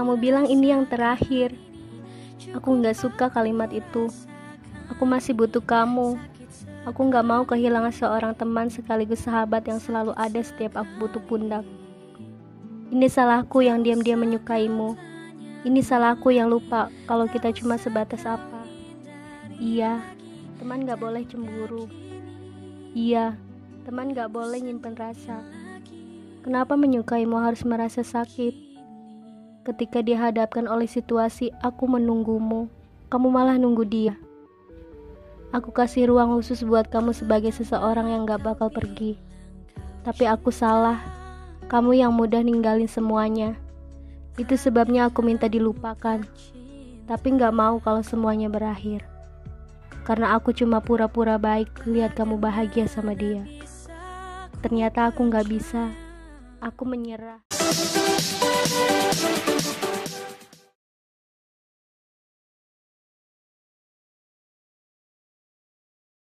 kamu bilang ini yang terakhir. Aku nggak suka kalimat itu. Aku masih butuh kamu. Aku nggak mau kehilangan seorang teman sekaligus sahabat yang selalu ada setiap aku butuh pundak. Ini salahku yang diam-diam menyukaimu. Ini salahku yang lupa kalau kita cuma sebatas apa. Iya, teman gak boleh cemburu. Iya, teman gak boleh nyimpen rasa. Kenapa menyukaimu harus merasa sakit? Ketika dihadapkan oleh situasi aku menunggumu, kamu malah nunggu dia. Aku kasih ruang khusus buat kamu sebagai seseorang yang gak bakal pergi. Tapi aku salah. Kamu yang mudah ninggalin semuanya. Itu sebabnya aku minta dilupakan. Tapi gak mau kalau semuanya berakhir. Karena aku cuma pura-pura baik lihat kamu bahagia sama dia. Ternyata aku gak bisa. Aku menyerah.